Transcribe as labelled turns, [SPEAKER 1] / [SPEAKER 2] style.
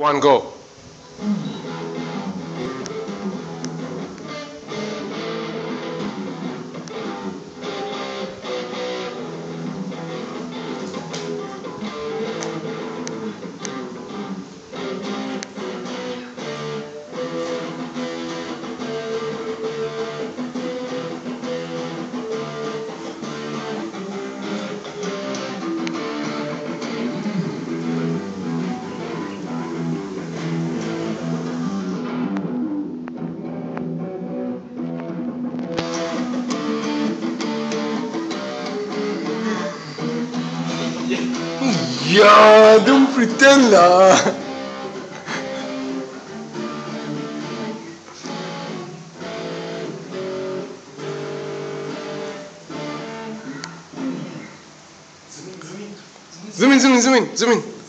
[SPEAKER 1] One go. Yeah, don't pretend lah. Zoom in, zoom in, zoom in, zoom in.